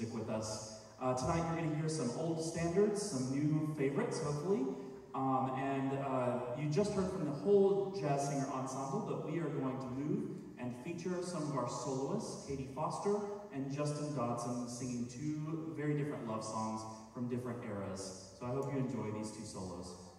music with us. Uh, tonight you're going to hear some old standards, some new favorites, hopefully. Um, and uh, you just heard from the whole jazz singer ensemble, but we are going to move and feature some of our soloists, Katie Foster and Justin Dodson, singing two very different love songs from different eras. So I hope you enjoy these two solos.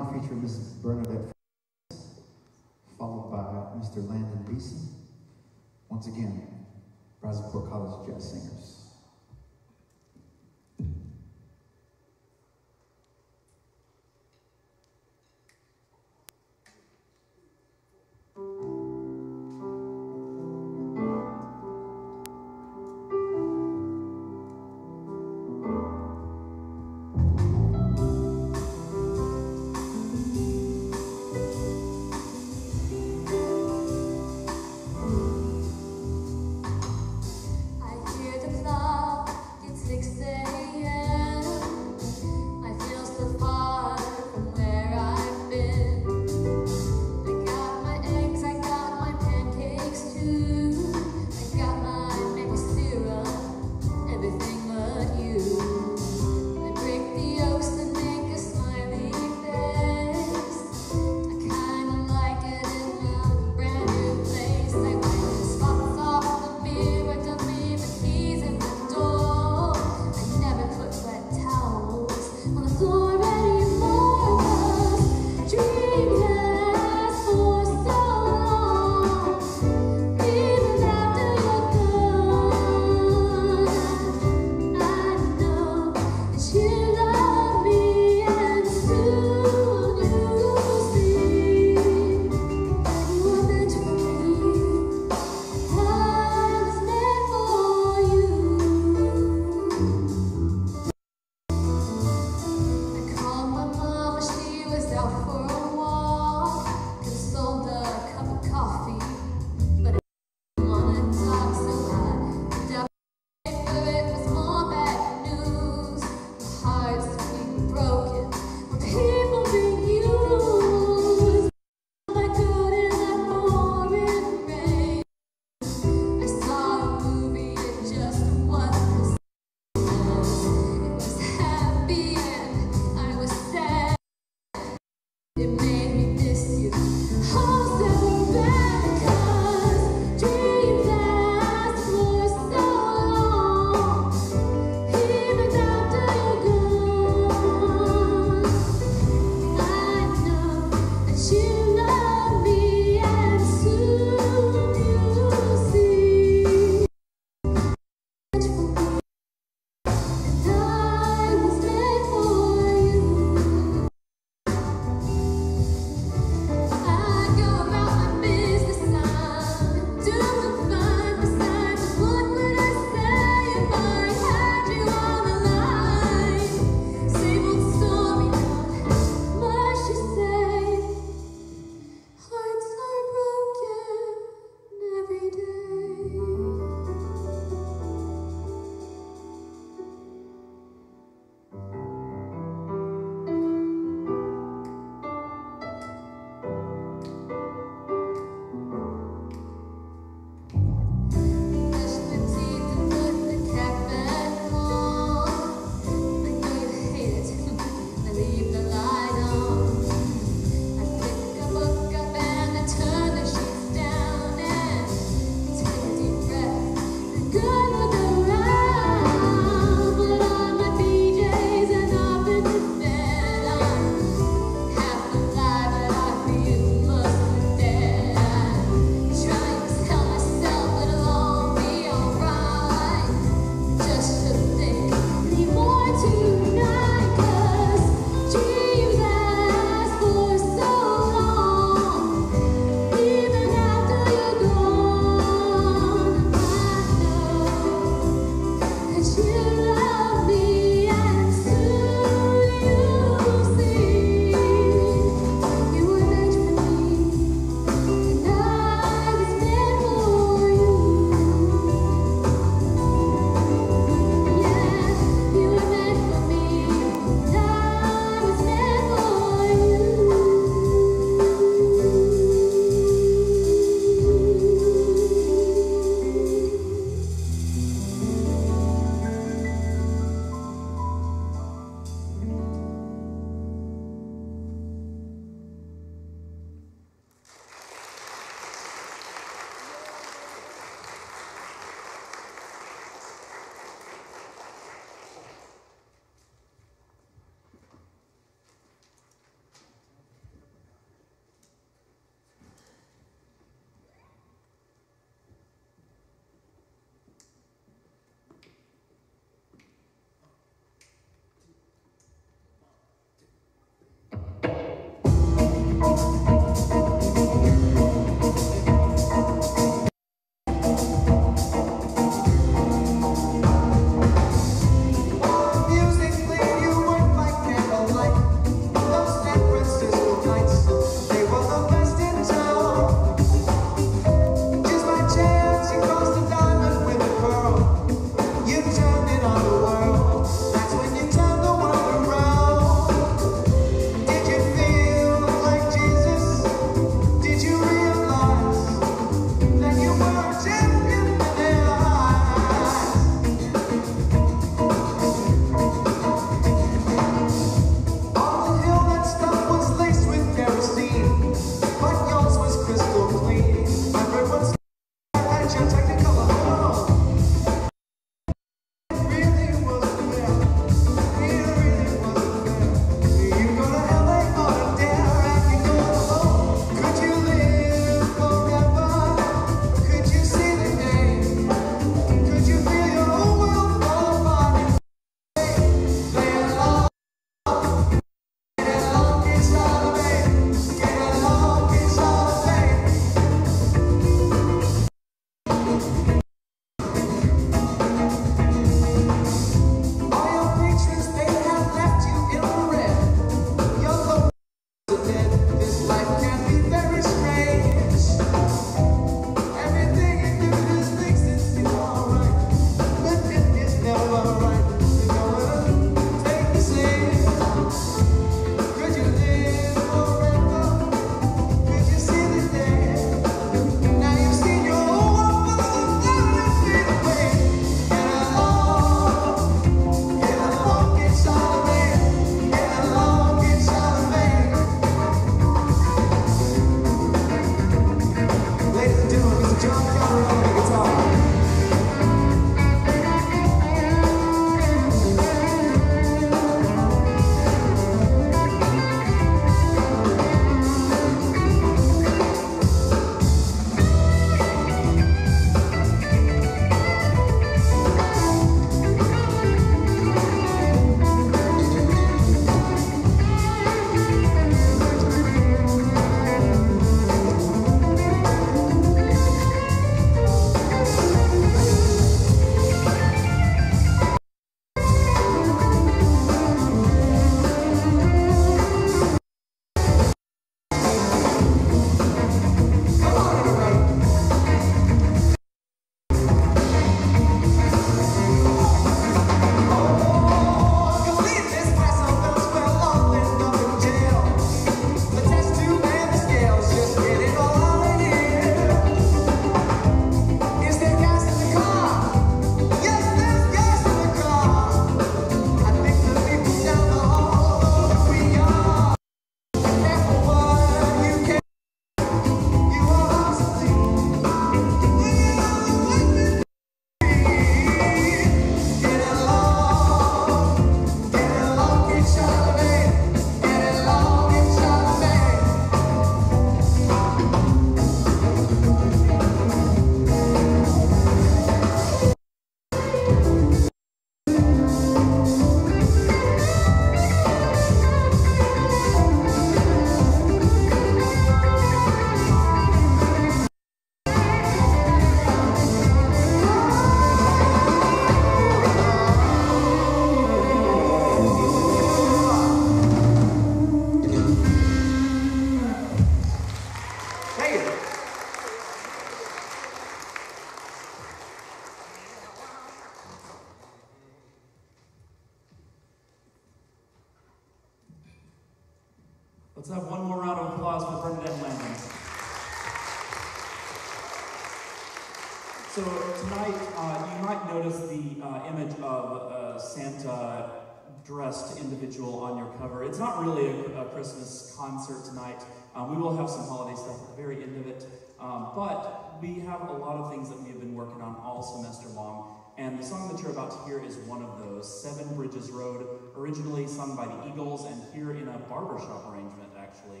Dressed individual on your cover. It's not really a, a Christmas concert tonight. Um, we will have some holiday stuff at the very end of it, um, but we have a lot of things that we have been working on all semester long. And the song that you're about to hear is one of those, Seven Bridges Road, originally sung by the Eagles and here in a barbershop arrangement, actually.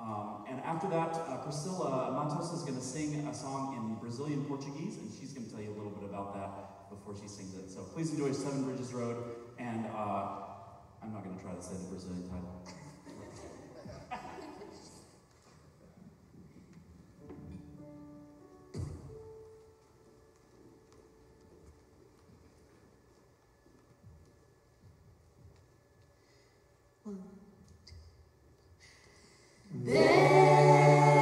Um, and after that, uh, Priscilla Matos is going to sing a song in Brazilian Portuguese, and she's going to tell you a little bit about that before she sings it. So please enjoy Seven Bridges Road, and uh, I'm not going to try to say the Brazilian title. One. There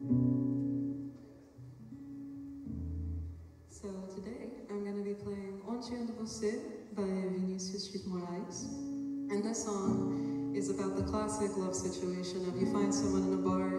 So today I'm going to be playing Onde Anda Você by Vinicius de Moraes. And this song is about the classic love situation of you find someone in a bar,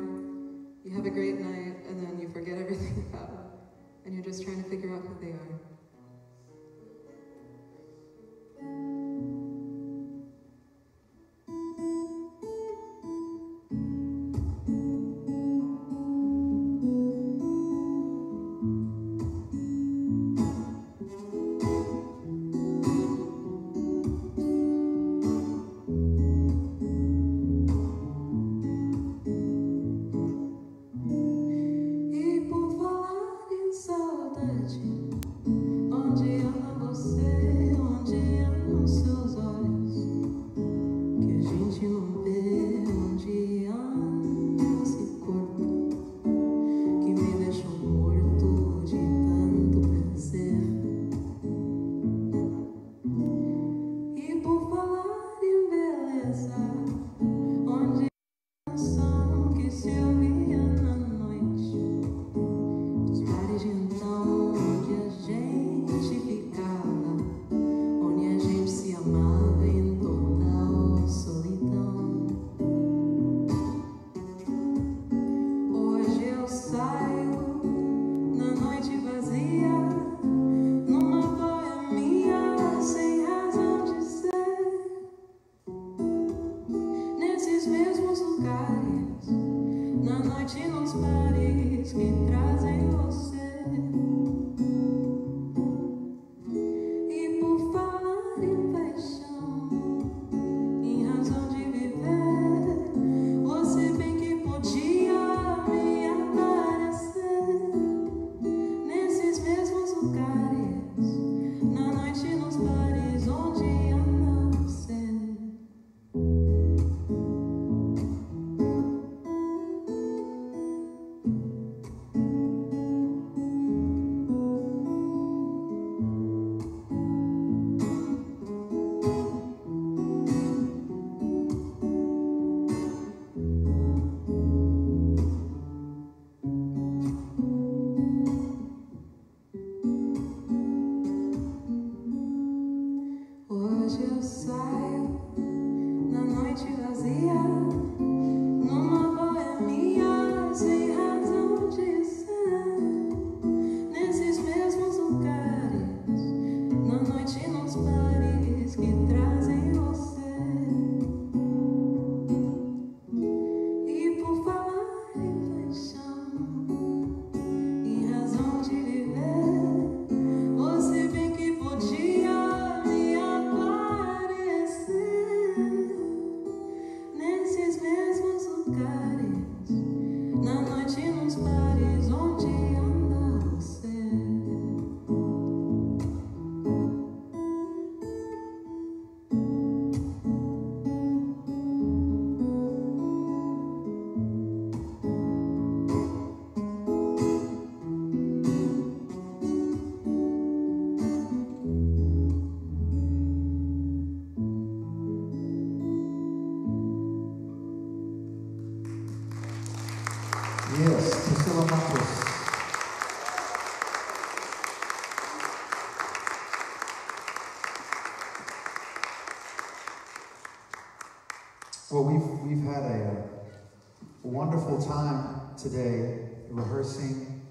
today rehearsing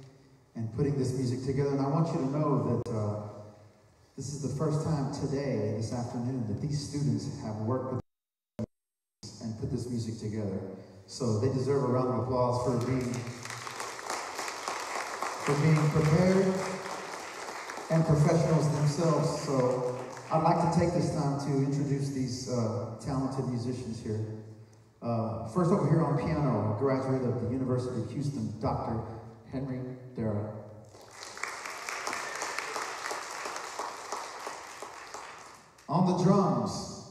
and putting this music together. And I want you to know that uh, this is the first time today, this afternoon, that these students have worked with and put this music together. So they deserve a round of applause for being for being prepared and professionals themselves. So I'd like to take this time to introduce these uh, talented musicians here. Uh, first over here on piano, a graduate of the University of Houston, Dr. Henry Dara. On the drums,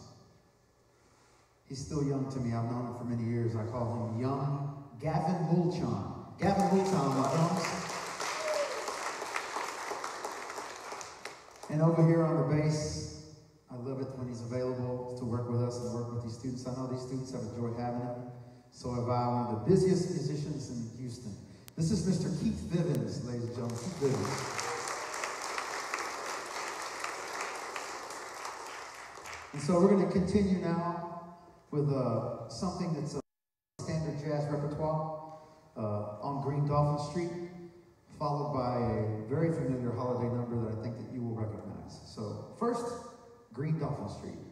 he's still young to me. I've known him for many years. I call him Young Gavin Mulchan. Gavin Mulchan on drums. And over here on the bass, It when he's available to work with us and work with these students. I know these students have enjoyed having him. So have I, one of the busiest musicians in Houston. This is Mr. Keith Vivens, ladies and gentlemen. Keith Vivens. And so we're going to continue now with uh, something that's a standard jazz repertoire uh, on Green Dolphin Street, followed by a very familiar holiday number that I think that you will recognize. So first, Green Dolphin Street.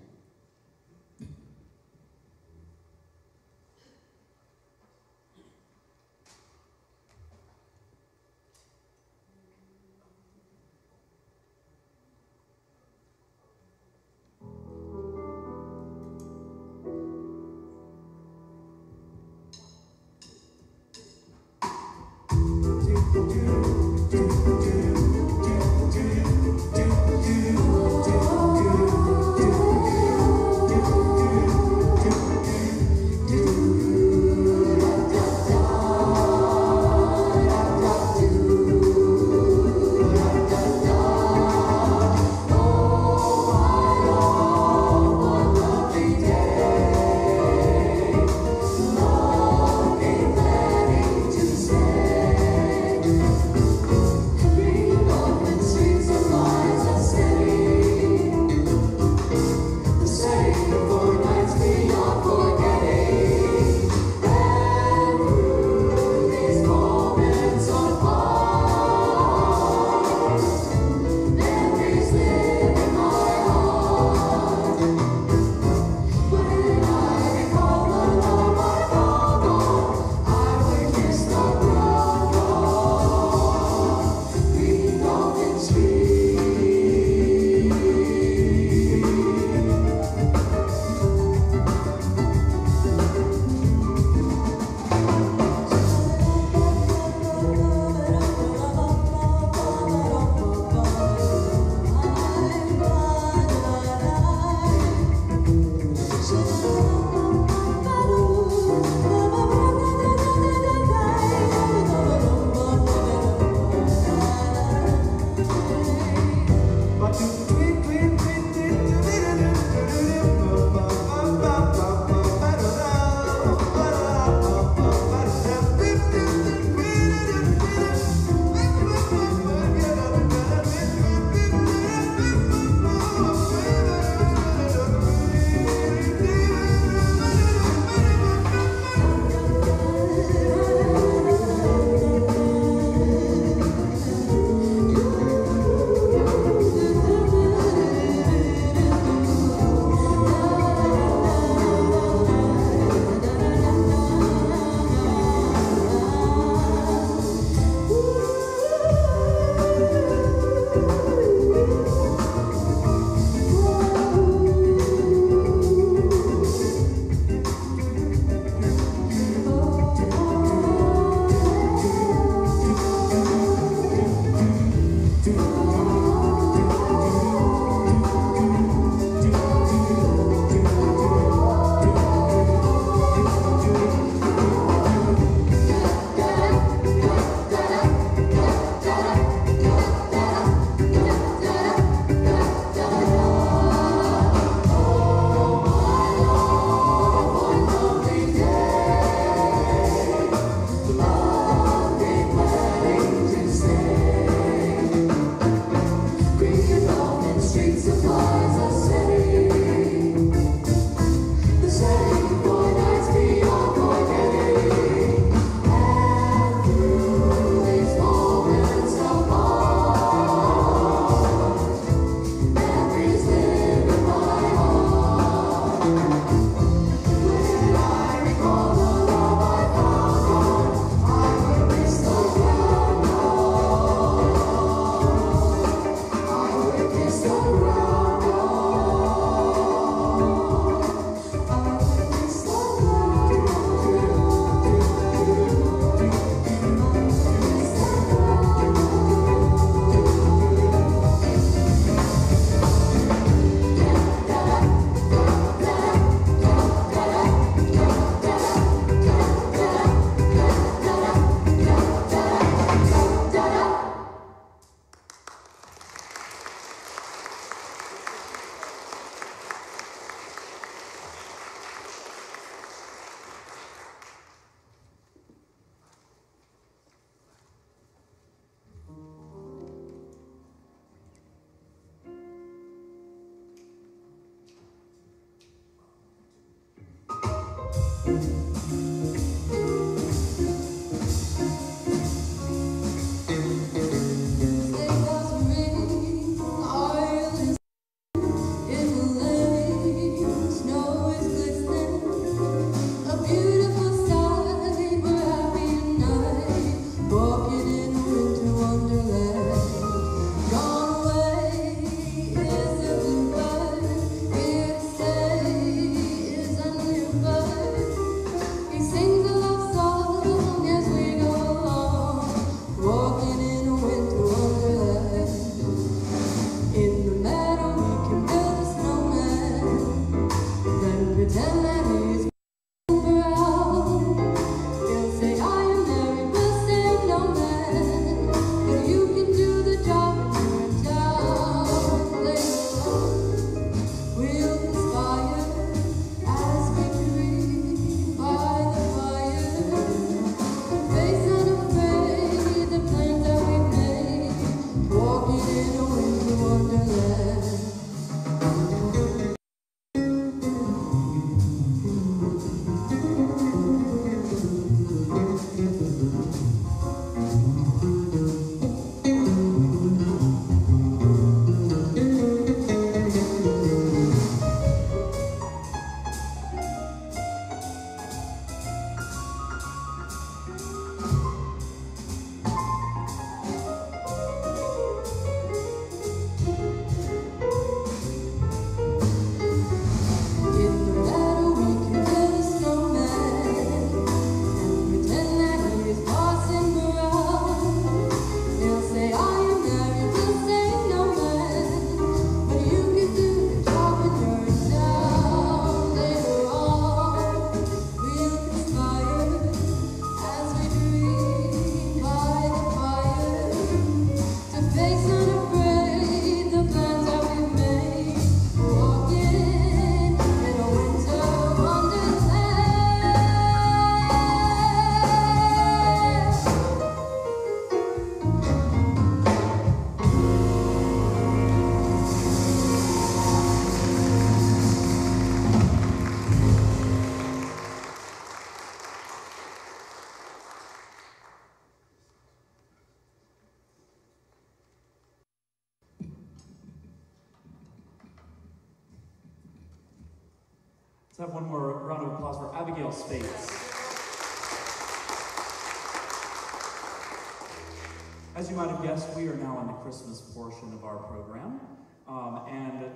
As you might have guessed, we are now in the Christmas portion of our program. Um, and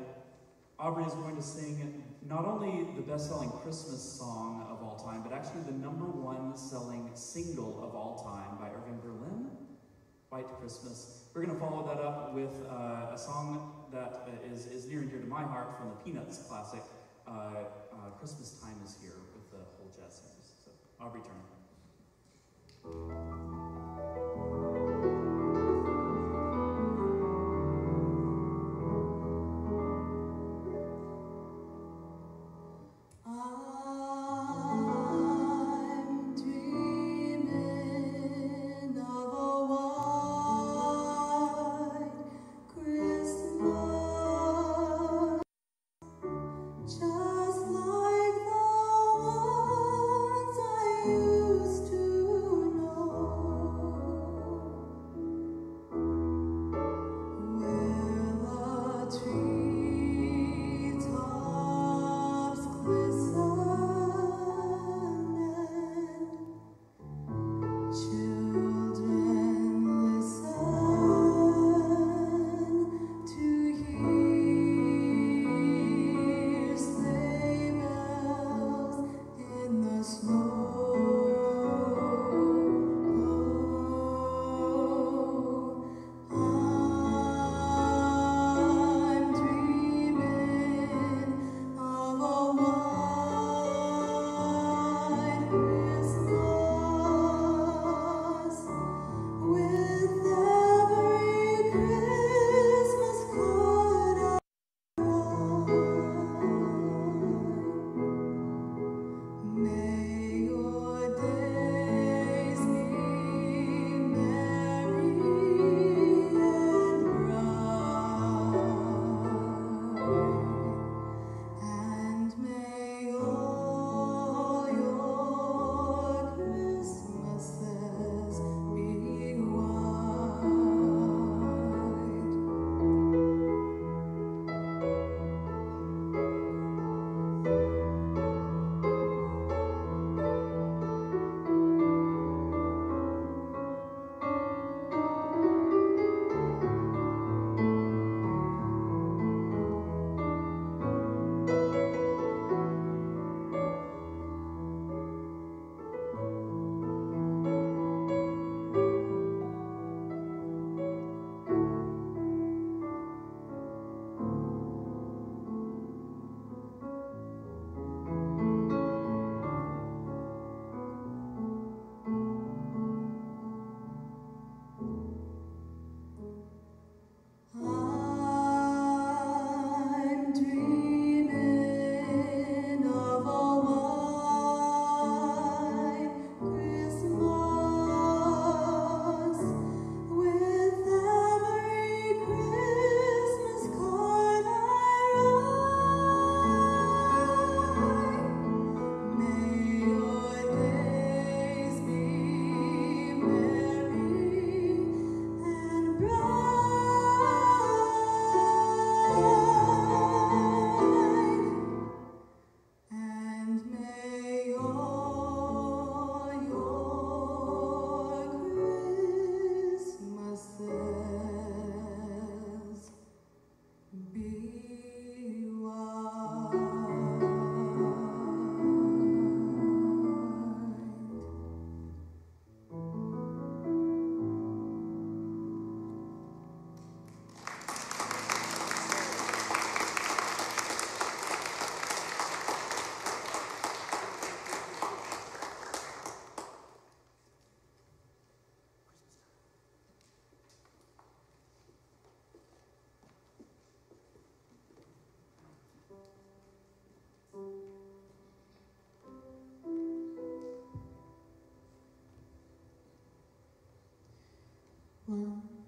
Aubrey is going to sing not only the best selling Christmas song of all time, but actually the number one selling single of all time by Irving Berlin, White Christmas. We're going to follow that up with uh, a song that is, is near and dear to my heart from the Peanuts classic, uh, uh, Christmas Time is Here, with the whole jazz singers. So, One,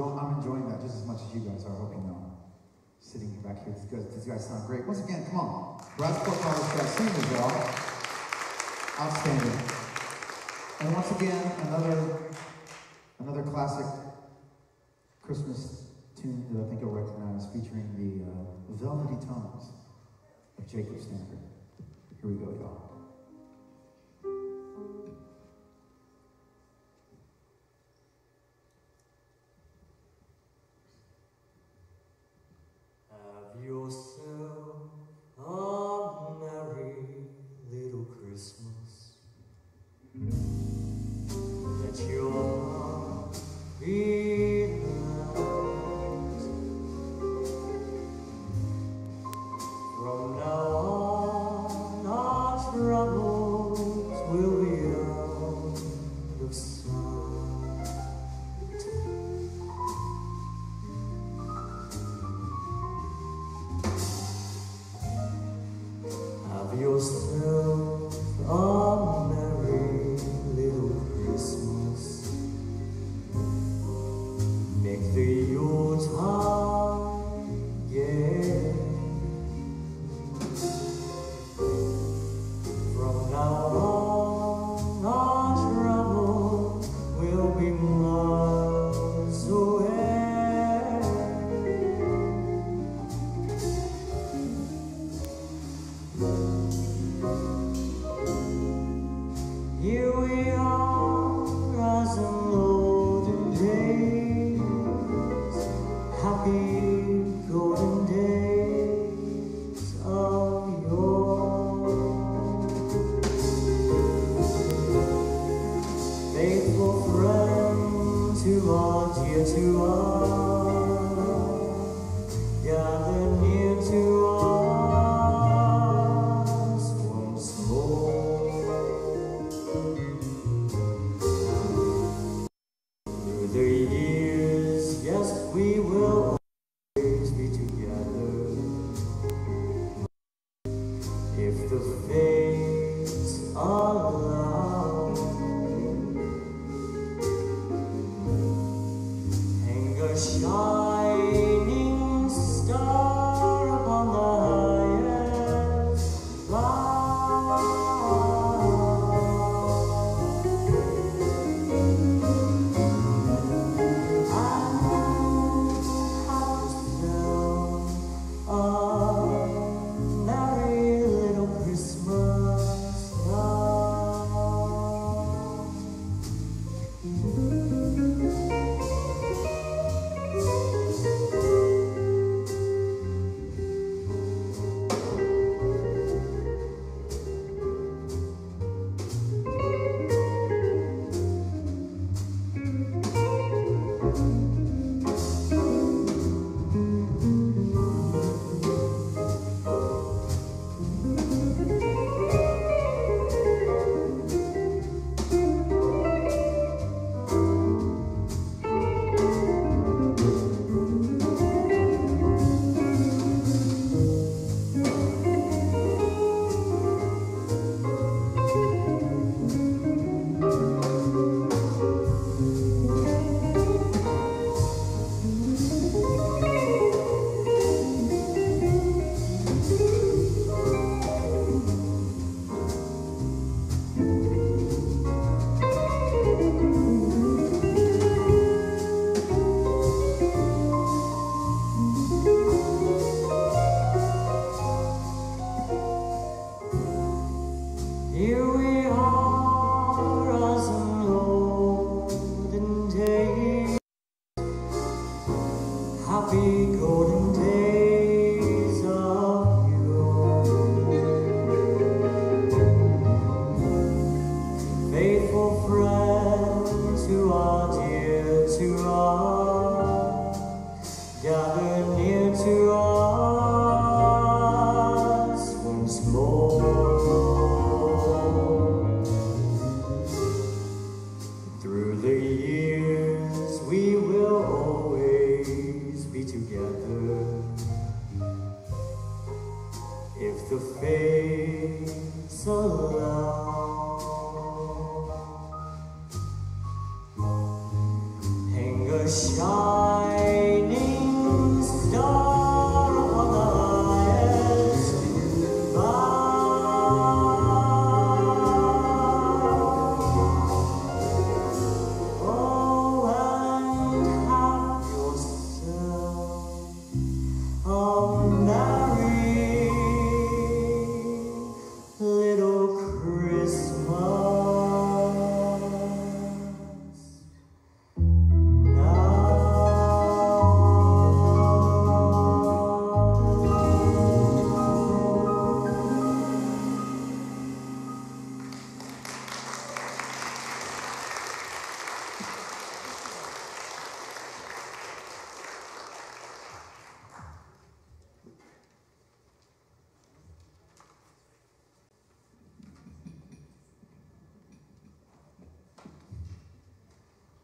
I'm enjoying that just as much as you guys are. I hope you know. Sitting back here, these guys, these guys sound great. Once again, come on. Brazosport College got singers, y'all. Outstanding. And once again, another another classic Christmas tune that I think you'll recognize featuring the uh, velvety tones of Jacob Stanford. Here we go, y'all.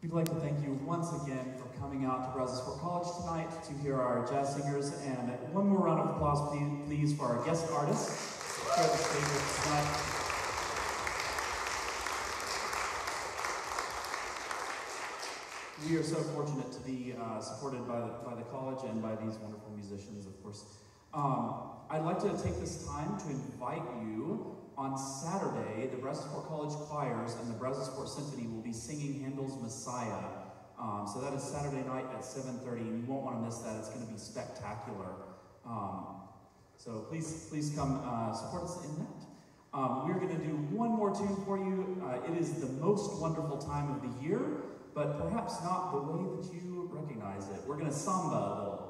We'd like to thank you once again for coming out to Brazosport College tonight to hear our jazz singers. And one more round of applause, please, for our guest artists here the stage tonight. We are so fortunate to be uh, supported by the, by the college and by these wonderful musicians, of course. Um, I'd like to take this time to invite you on Saturday, the Brazosport College Choirs and the Brazosport Symphony will be singing Handel's Messiah. Um, so that is Saturday night at 7.30, and you won't want to miss that. It's going to be spectacular. Um, so please, please come uh, support us in that. Um, we're going to do one more tune for you. Uh, it is the most wonderful time of the year, but perhaps not the way that you recognize it. We're going to samba a little.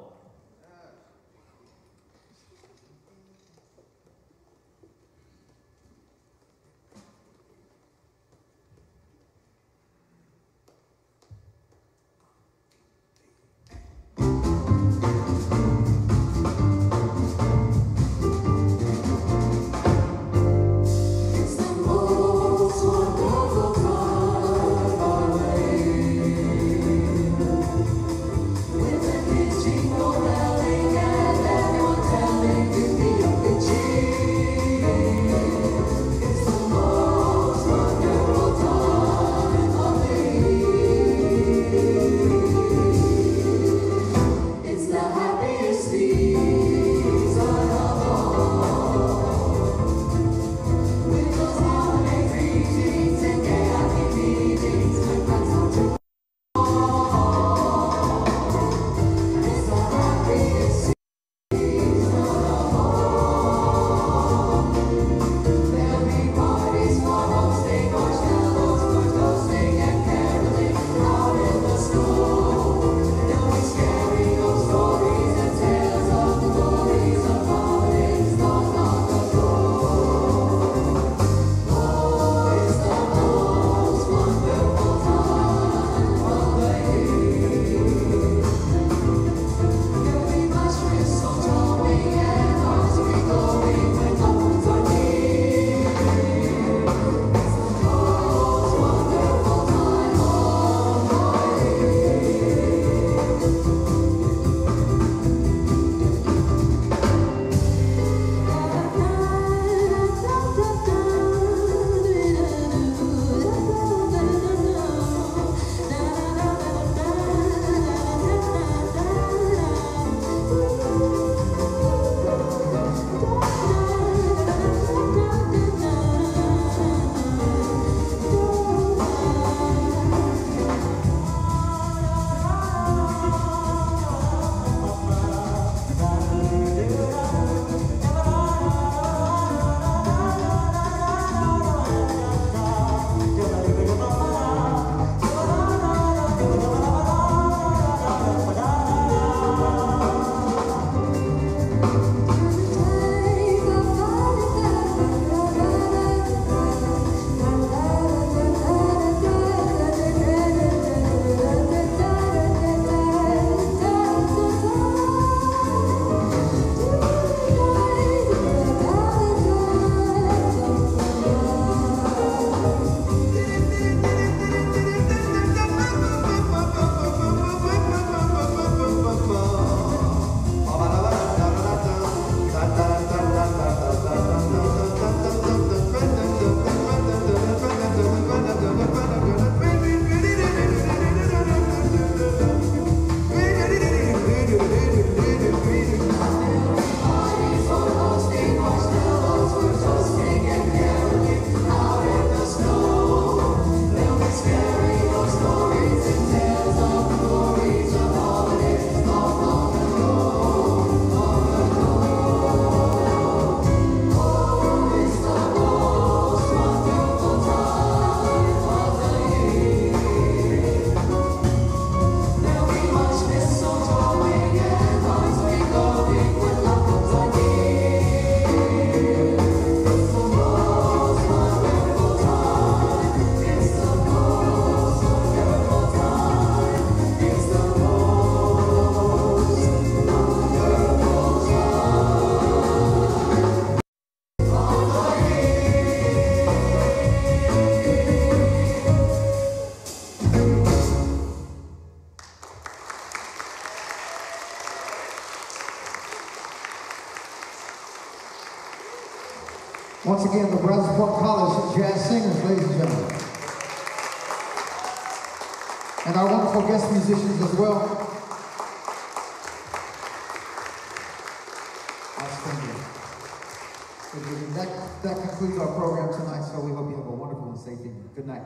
Wonderful guest musicians as well. That, that concludes our program tonight, so we hope you have a wonderful and safe evening. Good night.